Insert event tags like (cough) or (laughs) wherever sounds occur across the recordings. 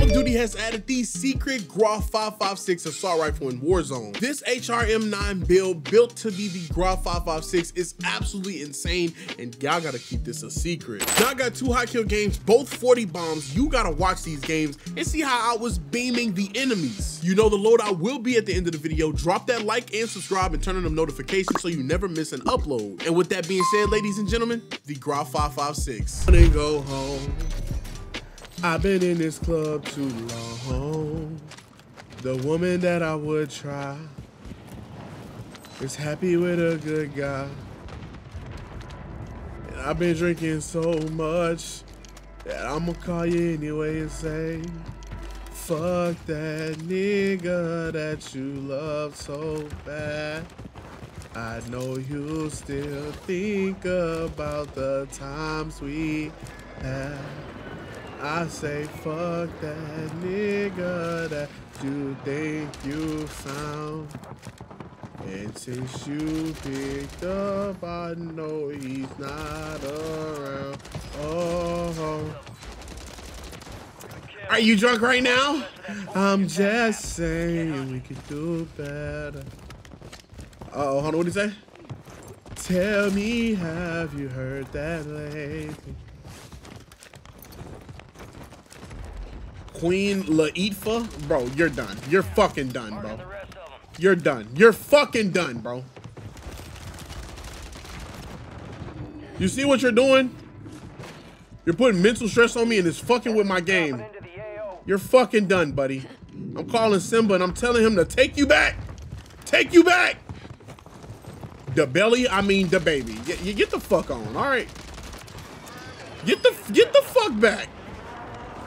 Call of Duty has added the secret GRAU 556 assault rifle in Warzone. This HRM9 build, built to be the GRAU 556, is absolutely insane, and y'all gotta keep this a secret. Now I got two high kill games, both 40 bombs. You gotta watch these games and see how I was beaming the enemies. You know the loadout will be at the end of the video. Drop that like and subscribe and turn on the notifications so you never miss an upload. And with that being said, ladies and gentlemen, the GRAU 556. Wanna go home. I've been in this club too long. The woman that I would try is happy with a good guy. And I've been drinking so much that I'ma call you anyway and say, fuck that nigga that you love so bad. I know you still think about the times we had. I say fuck that nigga that you think you found. And since you picked up, I know he's not around. Oh. Are you drunk right now? I'm just saying we could do better. Uh oh, hold on, what did he say? Tell me, have you heard that lately? Queen Latifah? Bro, you're done. You're fucking done, bro. You're done. You're fucking done, bro. You see what you're doing? You're putting mental stress on me and it's fucking with my game. You're fucking done, buddy. I'm calling Simba and I'm telling him to take you back. Take you back. The belly, I mean the baby. You get the fuck on, all right? Get the get the fuck back.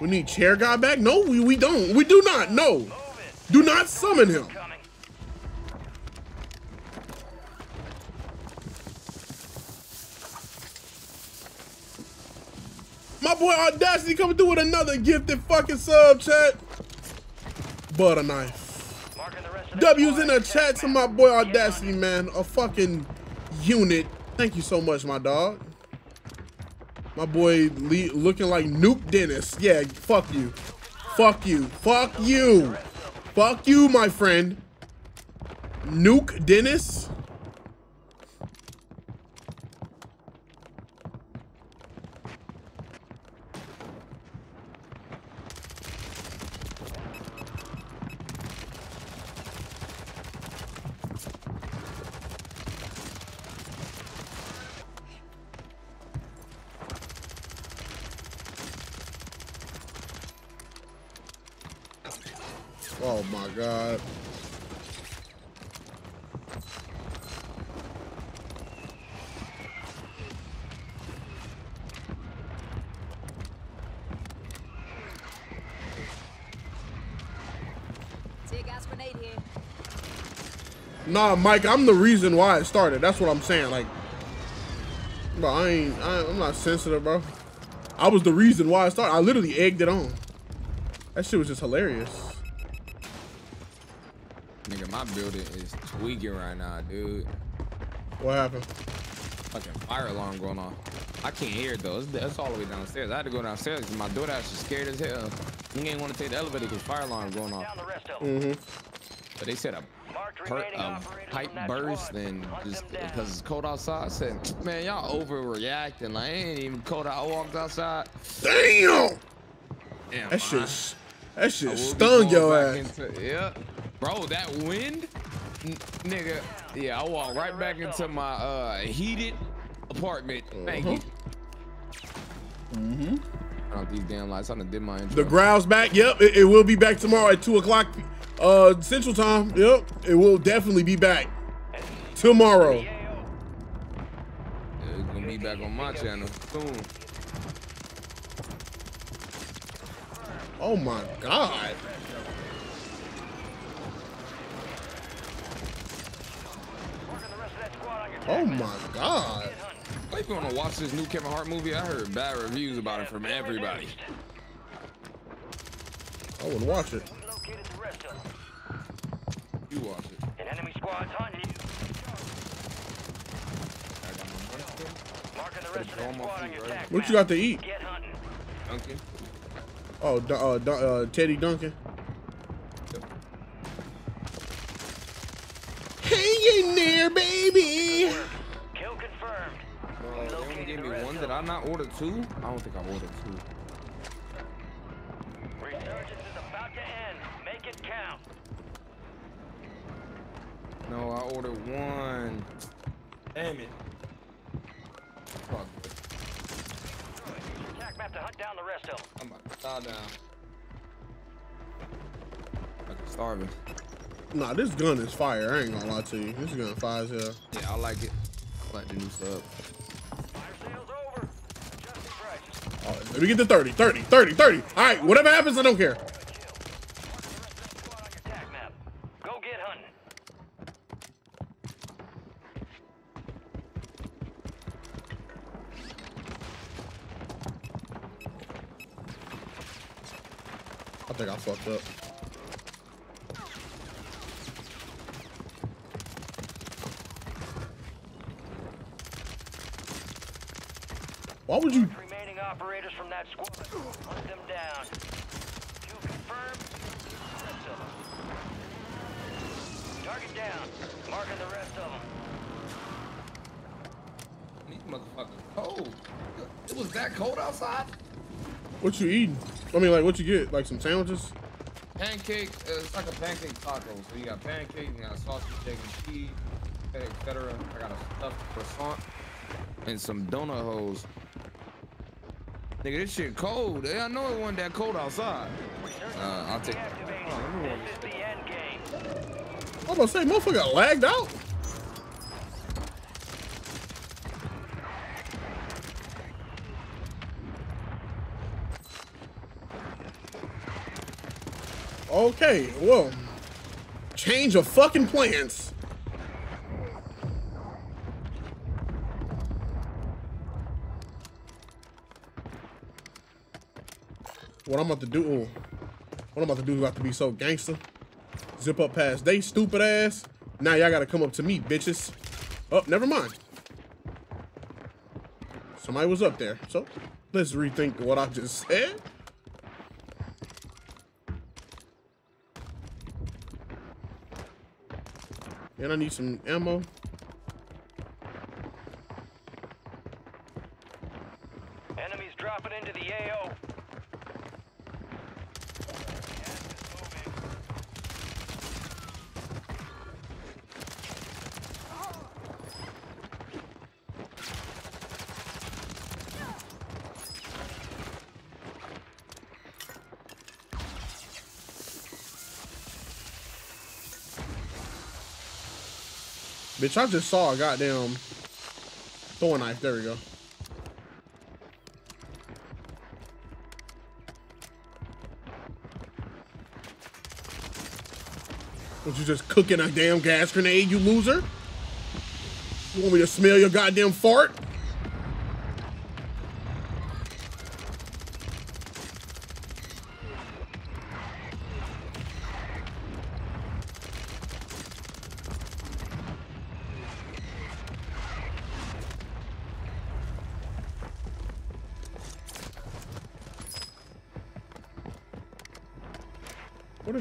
We need chair guy back? No, we, we don't. We do not. No. Do not summon him. My boy Audacity coming through with another gifted fucking sub chat. Butter knife. W's in the chat to my boy Audacity, man. A fucking unit. Thank you so much, my dog. My boy Lee looking like Nuke Dennis. Yeah, fuck you. Fuck you. Fuck you. Fuck you, my friend. Nuke Dennis. Oh my god. Nah, Mike, I'm the reason why it started. That's what I'm saying. Like, but I ain't, I, I'm not sensitive, bro. I was the reason why it started. I literally egged it on. That shit was just hilarious. Nigga, my building is tweaking right now, dude. What happened? Fucking fire alarm going off. I can't hear it though. It's, it's all the way downstairs. I had to go downstairs because my DoorDash is scared as hell. He ain't want to take the elevator because fire alarm going off. Mm-hmm. But they said a, per, a pipe burst and just because it's cold outside. I said, man, y'all overreacting. Like, ain't even cold out. I walked outside. Damn! Damn that shit, that shit stung your ass. Into, yeah. Bro, that wind, nigga. Yeah, I walked right back into my uh, heated apartment. Uh -huh. Thank you. Mm-hmm. These damn lights. I done did my intro. The GRAU's back. Yep, it, it will be back tomorrow at two o'clock uh, Central Time. Yep, it will definitely be back tomorrow. Yeah, it's gonna be back on my channel soon. Oh my god. Oh my god. Like you wanna watch this new Kevin Hart movie? I heard bad reviews about it from everybody. I would watch it. You watch it. An enemy squad's hunting you. Marking the rest of that squad on your attack. What you got to eat? Get hunting. Duncan. Oh, Dun- uh, uh, Teddy Duncan. Hang in there, baby. Kill confirmed. Uh, they only gave me one. Did I not order two? I don't think I ordered two. Resurgence is about to end. Make it count. No, I ordered one. Damn it. Fuck. Attack map to hunt down the rest of them. I'm about to die down. I'm starving. Nah, this gun is fire. I ain't gonna lie to you. This gun fire as hell. Yeah, I like it. I like the new sub. Fire sales over. Adjusting prices. Oh, let me get to 30, 30, 30, 30. All right, whatever happens, I don't care. Mark the rest of that squad on your attack map. Go get hunting. I think I fucked up. Why would you? Remaining operators from that squad. Hunt them down. Kill confirmed. Rest of them. Target down. Marking the rest of them. These motherfuckers cold. It was that cold outside? What you eating? I mean, like, what you get? Like some sandwiches? Pancake, uh, it's like a pancake taco. So you got pancake, you got sausage, egg, and cheese, etc. I got a stuffed croissant and some donut holes. Nigga, this shit cold. Yeah, I know it wasn't that cold outside. Uh, I'll take. Activated. Oh, let me warm This is the end game. I'm gonna say, motherfucker got lagged out. Okay, well, change of fucking plans. What I'm about to do, oh, what I'm about to do is about to be so gangster. Zip up past they stupid ass. Now y'all gotta come up to me, bitches. Oh, never mind. Somebody was up there. So let's rethink what I just said. And I need some ammo. Enemies dropping into the AO. Bitch, I just saw a goddamn throwing knife. There we go. Was you just cooking a damn gas grenade, you loser? You want me to smell your goddamn fart?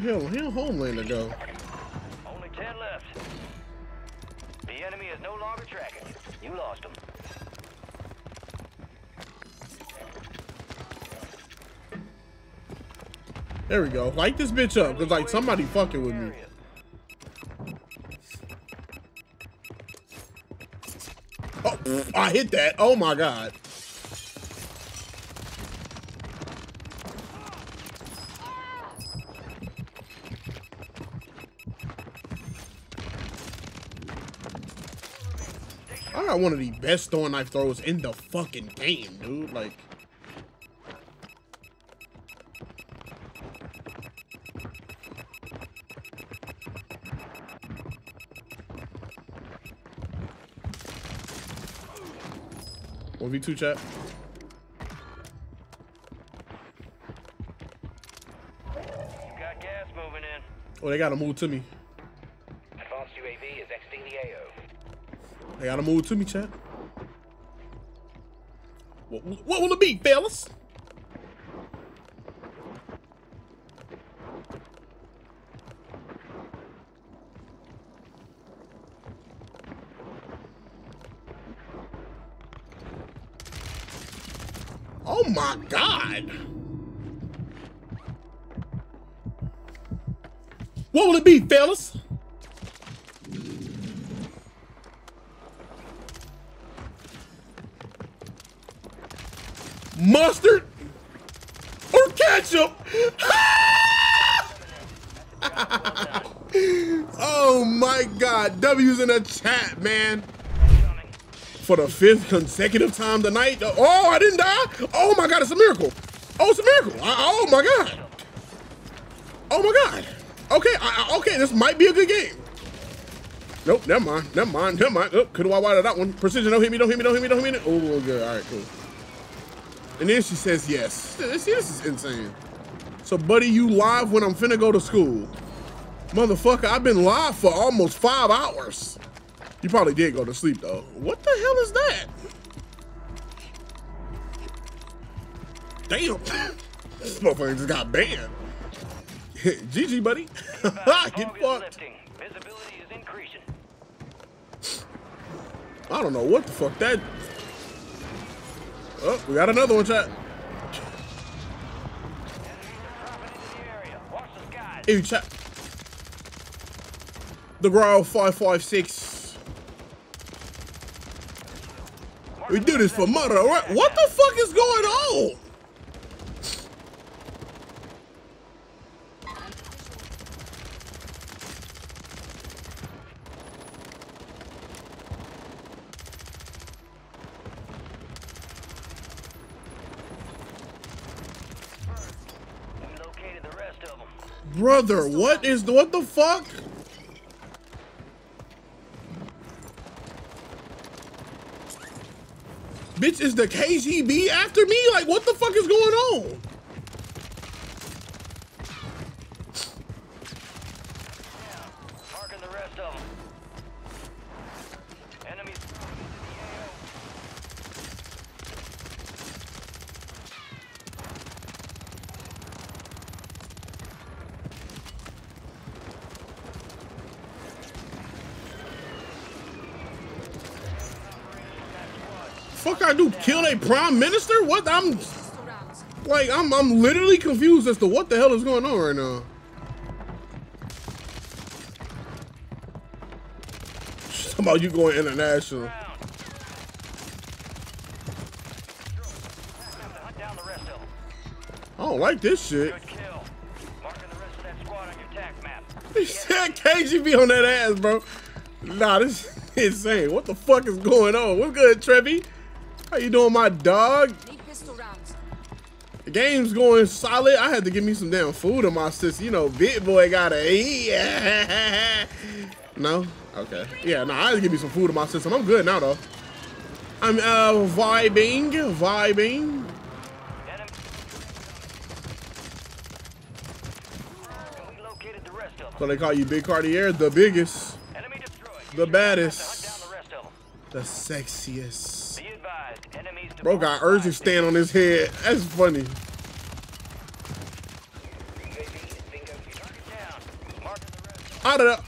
Hell, hell Homelander go? Only 10 left. The enemy is no longer tracking you. You lost them. There we go. Light this bitch up, cause like somebody fucking with me. Oh, I hit that. Oh my god. Got one of the best throwing knife throws in the fucking game, dude. Like, 1v2 chat. Got gas moving in. Oh, they gotta move to me. They gotta move to me, chat. What, what will it be, fellas? Ketchup? (laughs) oh my god, W's in the chat, man. For the fifth consecutive time tonight. Oh, I didn't die. Oh my god, it's a miracle. Oh, it's a miracle. I- oh my god. Oh my god. Okay, I, okay, this might be a good game. Nope, never mind, never mind, never mind. Oh, could have wired that one. Precision, don't hit me, don't hit me, don't hit me, don't hit me. Oh, good. All right, cool. And then she says yes. See, this is insane. So, buddy, you live when I'm finna go to school. Motherfucker, I've been live for almost five hours. You probably did go to sleep, though. What the hell is that? Damn. this motherfucker just got banned. (laughs) GG, buddy. (laughs) Get fucked. Visibility is increasing. I don't know what the fuck that. Oh, we got another one, chat. Hey, chat. The GRAU 556. We do this for mother, right? What the fuck is going on? We located the rest of them. Brother, what is the what the fuck? Bitch, is the KGB after me? Like, what the fuck is going on? Marking the rest of them. Enemies dropping into the AO. Fuck I Prime minister? What? I'm like, I'm I'm literally confused as to what the hell is going on right now. (laughs) About you going international. Round. Time to hunt down the rest of them. I don't like this shit. Good kill. The rest of that squad on your tac map. He said KGB on that ass, bro. Nah, this (laughs) is insane. What the fuck is going on? What's good, Trevi? How you doing, my dog? Need pistol rounds. The game's going solid. I had to give me some damn food in my system. You know, big boy gotta eat. (laughs) no? Okay. Yeah, no, I had to give me some food in my system. I'm good now, though. I'm uh vibing, vibing. Enemy. We located the rest of them. So they call you Big Cartiier, the biggest, the baddest, Hunt down the rest of them. the sexiest. Bro got urgent stand on his head. That's funny. The. Out of there.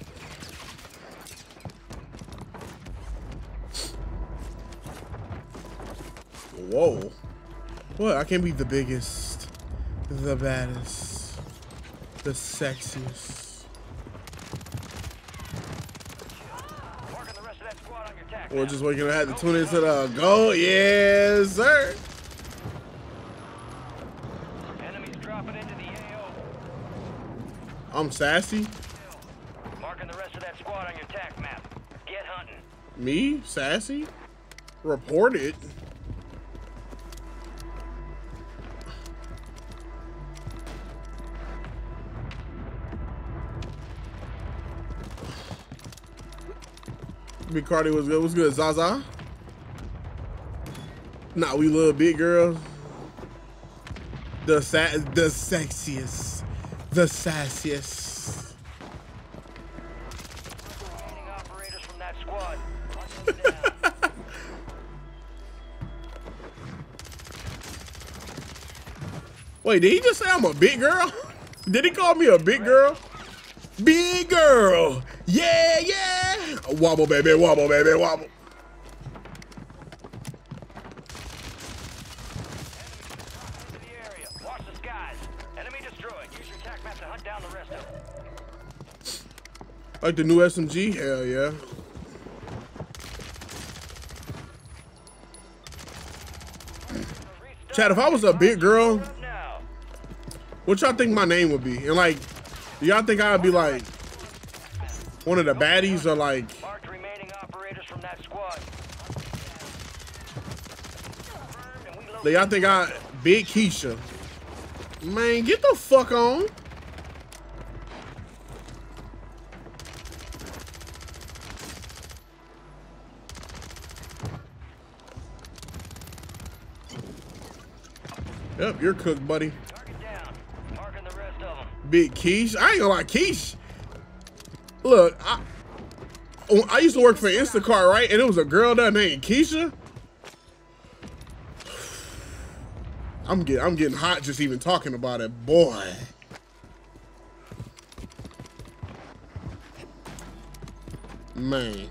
Whoa. What? I can't be the biggest, the baddest, the sexiest. Marking the rest of that squad on your tac Or map. just waking up, had to tune into the go. Yes, sir. Enemies dropping into the AO. I'm sassy. Marking the rest of that squad on your tac map. Get hunting. Me? Sassy? Report it. Big Cardi was good. Was good, Zaza. Nah, we love big girls. The sa the sexiest. The sassiest. (laughs) Wait, did he just say I'm a big girl? (laughs) Did he call me a big girl? Big girl. Yeah, yeah. Wobble, baby, wobble, baby, wobble. Like the new SMG? Hell yeah. Chad, if I was a big girl, what y'all think my name would be? And like, do y'all think I'd be like one of the baddies or like Marked remaining operators from that squad. Located y'all think I big Keisha? Man, get the fuck on. Yep, you're cooked, buddy. Big Keish. I ain't gonna lie, Keish. Look, I, oh, I used to work for Instacart, right? And it was a girl there named Keisha. I'm getting, I'm getting hot just even talking about it, boy. Man,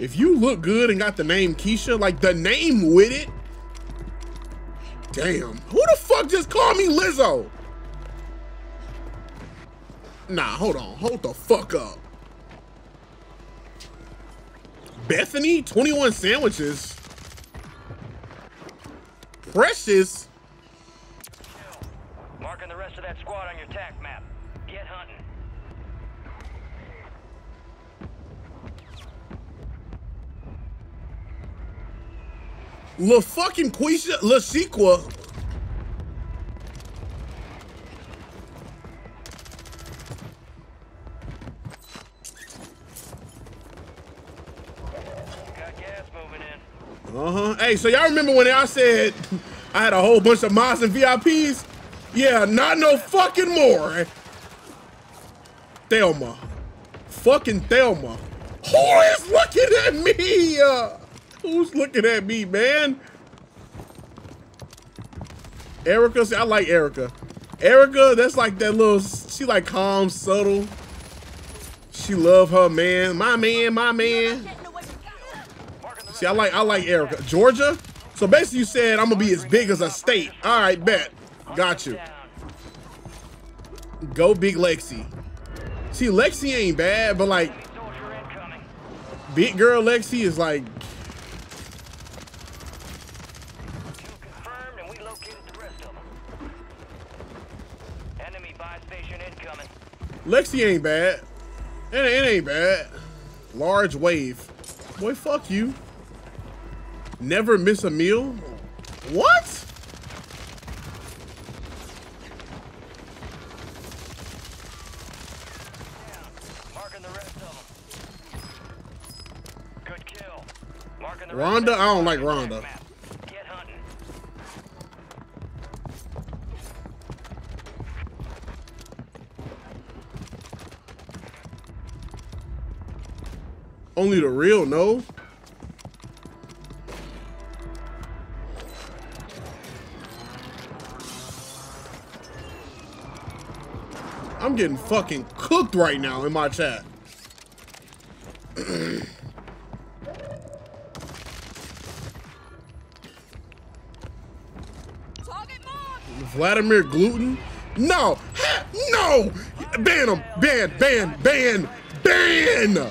if you look good and got the name Keisha, like the name with it, damn. Who the fuck just called me Lizzo? Nah, hold on. Hold the fuck up. Bethany, 21 sandwiches. Precious. Rest of that squad on your tac map. Get hunting. La fucking Quisha, La Sequa. Got gas moving in. Uh-huh. Hey, so y'all remember when I said (laughs) I had a whole bunch of mods and VIPs? Yeah, not no fucking more. Thelma. Fucking Thelma. Who is looking at me? Uh, who's looking at me, man? Erica, I like Erica. Erica, that's like that little, she like calm, subtle. She love her man. My man, my man. See, I like I like Erica. Georgia. So basically, you said I'm gonna be as big as a state. All right, bet. Got you. Go big Lexi. See, Lexi ain't bad, but like big girl Lexi is like. Lexi ain't bad. It, it ain't bad. Large wave. Boy, fuck you. Never miss a meal. What? Marking the rest of them. Good kill. Marking the Rhonda? I don't like on Rhonda. Get hunting. Only the real know. Getting fucking cooked right now in my chat. Vladimir Gluten? No! Ha- No! Ban him! Ban! Ban! Ban! Ban!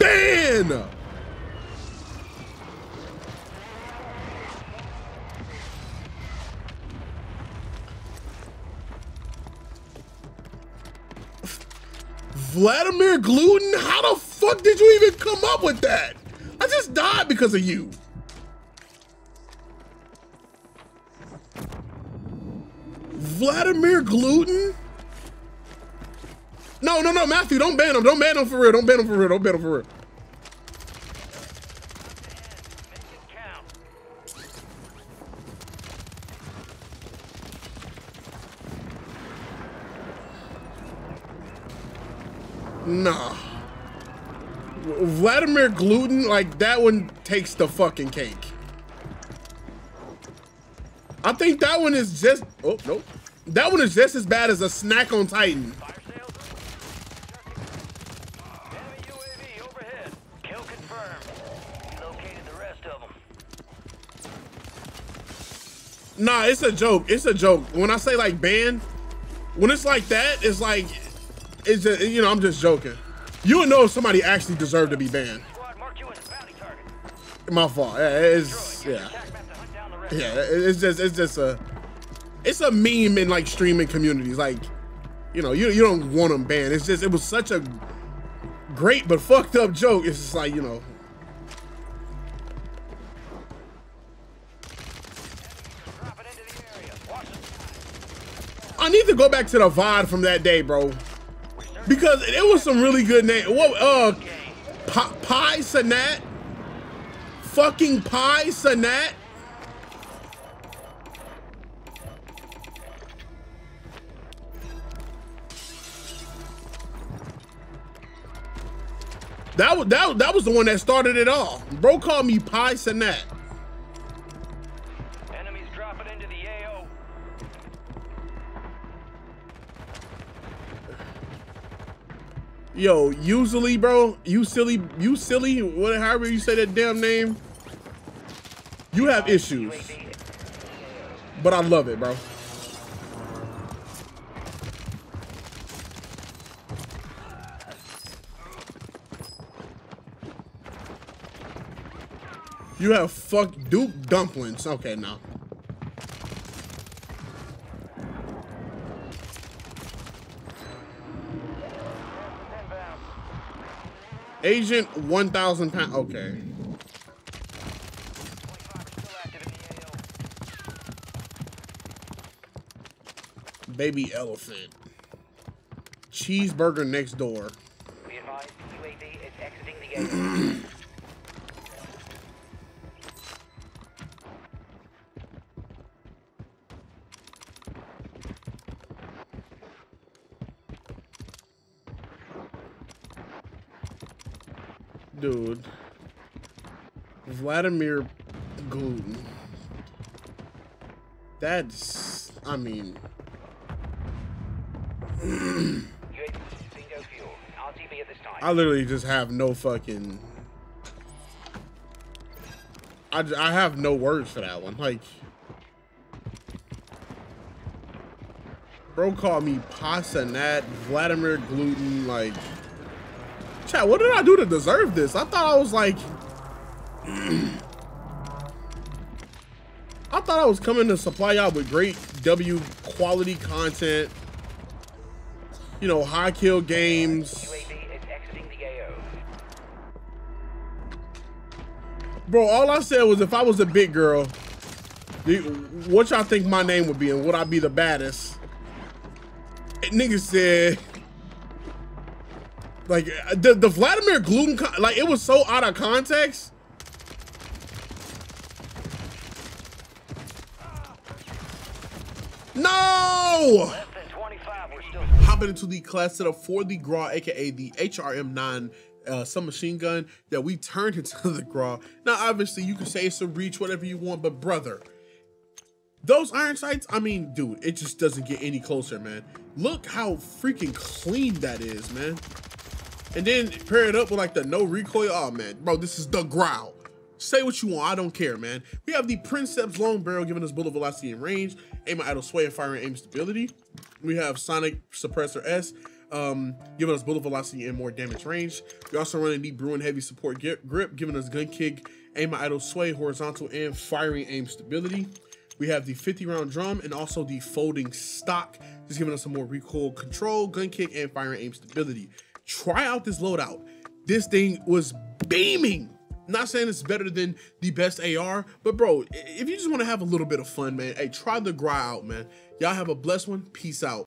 Ban! Vladimir Gluten? How the fuck did you even come up with that? I just died because of you. Vladimir Gluten? No, no, no, Matthew, don't ban him. Don't ban him for real. Don't ban him for real. Don't ban him for real. Nah. Vladimir Gluten, like that one takes the fucking cake. I think that one is just, oh, nope. That one is just as bad as a snack on Titan. Nah, it's a joke. It's a joke. When I say like ban, when it's like that, it's like, it's just, you know, I'm just joking. You would know if somebody actually deserved to be banned. My fault. Yeah, It's, yeah. Yeah, it's just it's just a it's a meme in like streaming communities. Like, you know, you you don't want them banned. It's just it was such a great but fucked up joke. It's just like you know. I need to go back to the VOD from that day, bro, because it was some really good name. What uh, Pi Pi Sanat, fucking Pi Sanat. That was that, that was the one that started it all. Bro called me Pi Sanat. Yo, usually, bro, you silly, you silly, what, however you say that damn name, you have issues, but I love it, bro. You have fuck Duke dumplings. Okay, now. Agent 1,000 pounds. Okay. 25 is still active in the AO. Baby elephant. Cheeseburger next door. Dude. Vladimir Gluten. That's, I mean. I literally just have no fucking. I, I have no words for that one. Like, bro called me Pasanat, Vladimir Gluten. Like, chat, what did I do to deserve this? I thought I was like. I thought I was coming to supply y'all with great W quality content. You know, high kill games. Bro, all I said was if I was a big girl, what y'all think my name would be and would I be the baddest? And nigga said, like, the, the Vladimir Gluten, like, it was so out of context. No! Less than 25, we're still hopping into the class setup for the GRAU, aka the HRM9 uh, submachine gun that we turned into (laughs) the GRAU. Now, obviously, you can say it's a reach, whatever you want, but brother, those iron sights, I mean, dude, it just doesn't get any closer, man. Look how freaking clean that is, man. And then pair it up with like the no recoil. Oh man, bro, this is the GRAU. Say what you want, I don't care, man. We have the Princeps long barrel giving us bullet velocity and range, aim at idle sway and firing aim stability. We have Sonic Suppressor S, um, giving us bullet velocity and more damage range. We also running the Bruen heavy support grip giving us gun kick, aim at idle sway, horizontal and firing aim stability. We have the 50 round drum and also the folding stock, just giving us some more recoil control, gun kick, and firing aim stability. Try out this loadout. This thing was beaming. Not saying it's better than the best AR, but bro, if you just want to have a little bit of fun, man, hey, try the GRAU out, man. Y'all have a blessed one. Peace out.